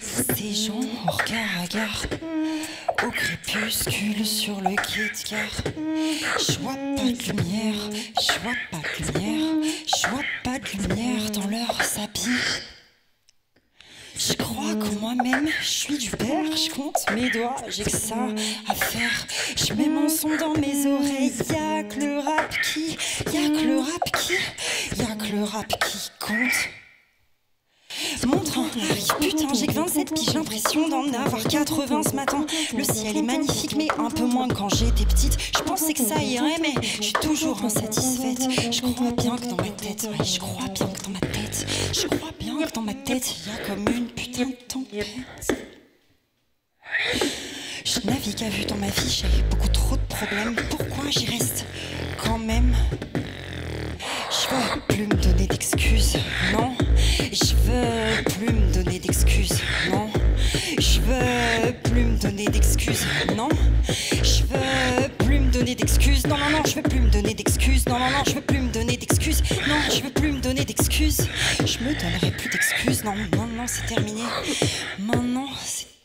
Ces gens regard à gare, au crépuscule sur le quai de gare. Je vois pas de lumière, je vois pas de lumière, je vois pas de lumière dans leur sapin. Je crois qu'en moi-même, je suis du père, je compte mes doigts, j'ai que ça à faire. Je mets mon son dans mes oreilles, y'a que le rap qui, y'a que le rap qui, y'a que le rap qui compte. Putain, j'ai que 27 piges, l'impression d'en avoir 80 ce matin. Le ciel est magnifique, mais un peu moins quand j'étais petite. Je pensais que ça irait, mais je suis toujours insatisfaite. Je crois bien que dans ma tête, je crois bien que dans ma tête, je crois bien que dans ma tête, il y a comme une putain de tempête. Je navigue à vue dans ma vie, j'ai beaucoup trop de problèmes. Pourquoi j'y reste quand même? D'excuses, non. Je veux plus me donner d'excuses, non, non, non, je veux plus me donner d'excuses, non, non, non, je veux plus me donner d'excuses, non, je veux plus me donner d'excuses. Je me donnerai plus d'excuses, non, non, non, c'est terminé. Maintenant, c'est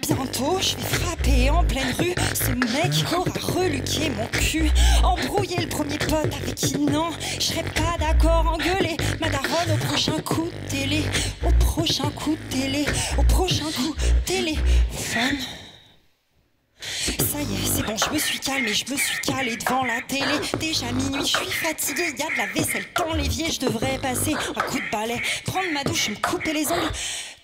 Bientôt, je vais frapper en pleine rue ce mec aura reluqué mon cul. Embrouiller le premier pote avec qui non, je serais pas d'accord. Engueuler ma daronne au prochain coup de télé, au prochain coup de télé, au prochain coup de téléphone. Ça y est, c'est bon, je me suis calmée, je me suis calée devant la télé. Déjà minuit, je suis fatiguée, y a de la vaisselle dans l'évier, je devrais passer un coup de balai, prendre ma douche, me couper les ongles.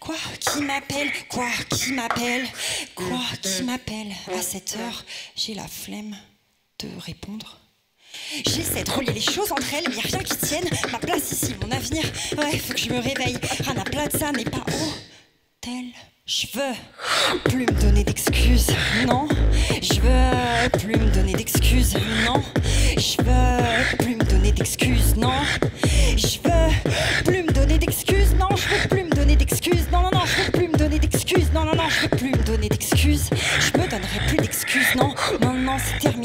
Quoi Qui m'appelle Quoi Qui m'appelle Quoi Qui m'appelle À cette heure, j'ai la flemme de répondre. J'essaie de relier les choses entre elles, mais y a rien qui tienne. Ma place ici, mon avenir. Ouais, faut que je me réveille. Rana Plaza n'est pas haut tel. Je veux plus me donner d'excuses, non. Je veux plus me donner d'excuses, non. Je veux plus me donner d'excuses, non. Je veux plus me donner d'excuses, Je me donnerai plus d'excuses, non. Non, non, c'est terminé.